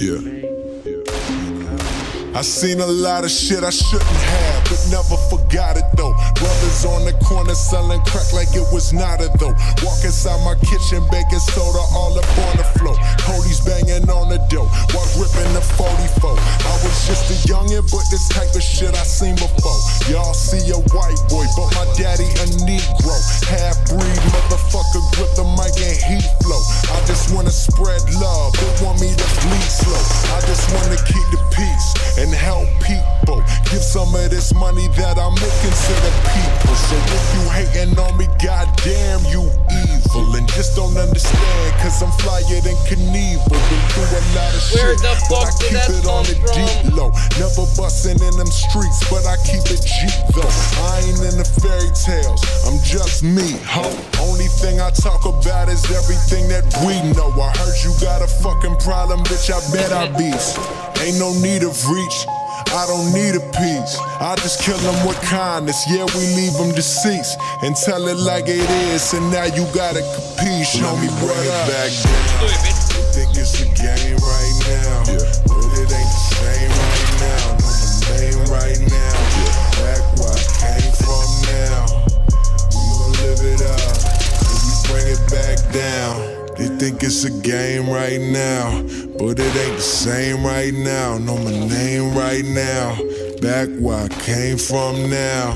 Yeah. I seen a lot of shit I shouldn't have, but never forgot it though. Brothers on the corner selling crack like it was not a though. Walk inside my kitchen, baking soda all up on the floor. Police banging on the door gripping the 44. I was just a youngin', but this type of shit I seen before. Y'all see a white boy, but my daddy a Negro. Half breed motherfucker, grip the mic and heat flow. I just wanna spread love, they want me to bleed slow. I just wanna keep the peace and help people. Give some of this money that I'm making to the people. So if you hating on me, goddamn you evil. And just don't understand, cause I'm flyer than Knievel. Been through a lot of Where shit. the but fuck I did keep that it on come the from? deep low. Never busting in them streets, but I keep it G though. I ain't in the fairy tales, I'm just me, ho. Only thing I talk about is everything that we know. I heard you got a fucking problem, bitch. I bet I beast. Ain't no need of reach. I don't need a piece. I just kill them with kindness. Yeah, we leave them deceased and tell it like it is. And now you gotta capiche. Show me what up. Back Do it, bitch. Think it's a game right now. But it ain't the same right now. Know my name right now. Back where I came from now. We gon' live it up. And we bring it back down. They think it's a game right now. But it ain't the same right now. Know my name right now. Back where I came from now.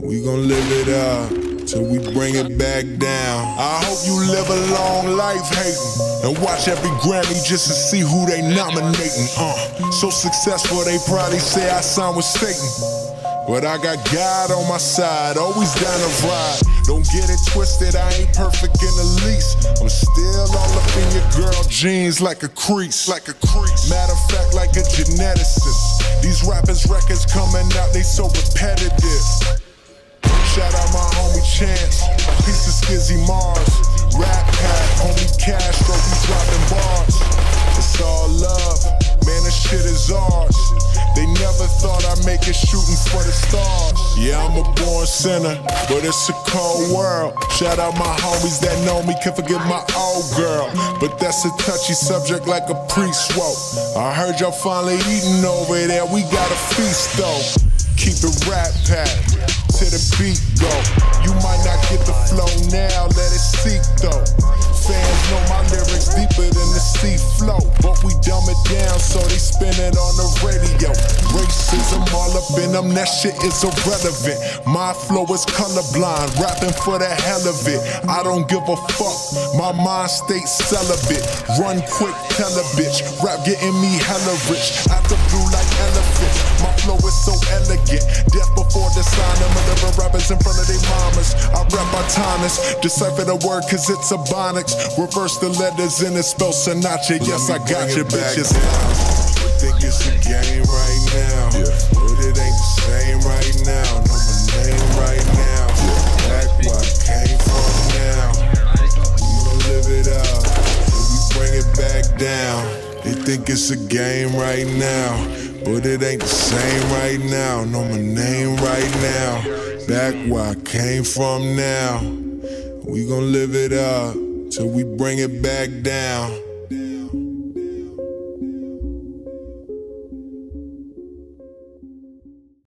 We gon' live it up till we bring it back down. I hope you live a long life hating and watch every Grammy just to see who they nominating. Uh, so successful they probably say I signed with Satan. But I got God on my side, always down to ride. Don't get it twisted, I ain't perfect in the least. I'm still all up in your girl jeans like a crease, like a crease. Matter of fact, like a geneticist. These rappers' records coming out, they so repetitive. Piece Mars, RattPack, homie Castro, we dropping bars. It's all love, man, this shit is ours. They never thought I'd make it shooting for the stars. Yeah, I'm a born sinner, but it's a cold world. Shout out my homies that know me, can forgive my old girl. But that's a touchy subject like a priest wrote. I heard y'all finally eating over there, we got a feast though. Keep it rap pack to the beat go. You might not get the flow now, let it seep though. Fans know my lyrics it on the radio. Racism all up in them, that shit is irrelevant. My flow is colorblind, rapping for the hell of it. I don't give a fuck, my mind stays celibate. Run quick, tell a bitch, rap getting me hella rich. The blue like elephants, my flow is so elegant. Death before the sign, I'm delivering rappers in front of their mamas. I rap by Thomas, decipher the word cause it's a bonics. Reverse the letters and it spells Sinatra. Yes, I got you, bitches. It's a game right now, but it ain't the same right now. Know my name right now. Back where I came from now. We gon' live it up till we bring it back down. They think it's a game right now, but it ain't the same right now. Know my name right now. Back where I came from now. We gon' live it up till we bring it back down.